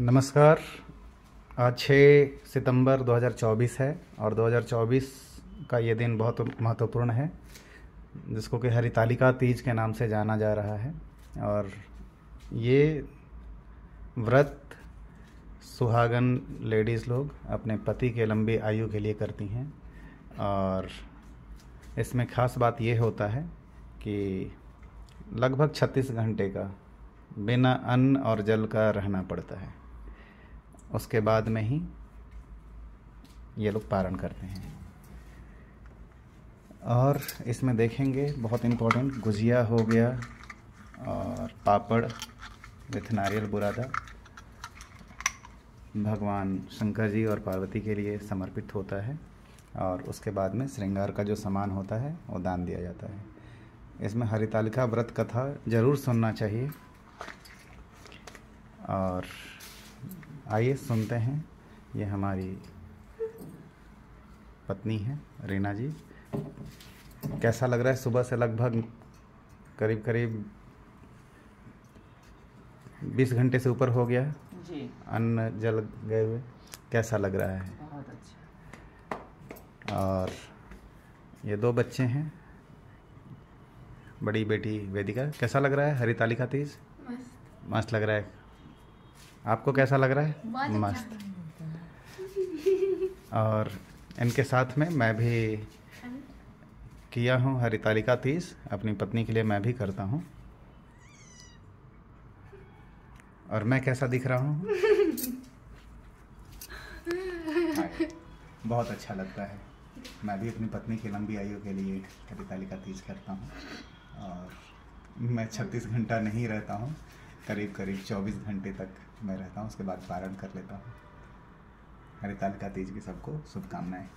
नमस्कार। आज 6 सितंबर 2024 है और 2024 का ये दिन बहुत महत्वपूर्ण है, जिसको कि हरितालिका तीज के नाम से जाना जा रहा है। और ये व्रत सुहागन लेडीज़ लोग अपने पति के लंबी आयु के लिए करती हैं। और इसमें ख़ास बात ये होता है कि लगभग 36 घंटे का बिना अन्न और जल का रहना पड़ता है। उसके बाद में ही ये लोग पारण करते हैं। और इसमें देखेंगे, बहुत इम्पोर्टेंट गुजिया हो गया और पापड़ विथ नारियल बुरादा। भगवान शंकर जी और पार्वती के लिए समर्पित होता है और उसके बाद में श्रृंगार का जो सामान होता है, वो दान दिया जाता है। इसमें हरितालिका व्रत कथा ज़रूर सुनना चाहिए। और आइए सुनते हैं। ये हमारी पत्नी है रीना जी। कैसा लग रहा है? सुबह से लगभग करीब करीब 20 घंटे से ऊपर हो गया। जी। अन्न जल गए हुए। कैसा लग रहा है? बहुत अच्छा। और ये दो बच्चे हैं। बड़ी बेटी वेदिका। कैसा लग रहा है? हरितालिका तीज? मस्त। मस्त लग रहा है। आपको कैसा लग रहा है? अच्छा। मस्त। और इनके साथ में मैं भी किया हूँ हरितालिका तीज। अपनी पत्नी के लिए मैं भी करता हूँ। और मैं कैसा दिख रहा हूँ? बहुत अच्छा लगता है। मैं भी अपनी पत्नी की लंबी आयु के लिए हरितालिका तीज करता हूँ। और मैं 36 घंटा नहीं रहता हूँ। करीब करीब 24 घंटे तक मैं रहता हूँ, उसके बाद पारण कर लेता हूँ। हरितालिका तीज की सबको शुभकामनाएँ।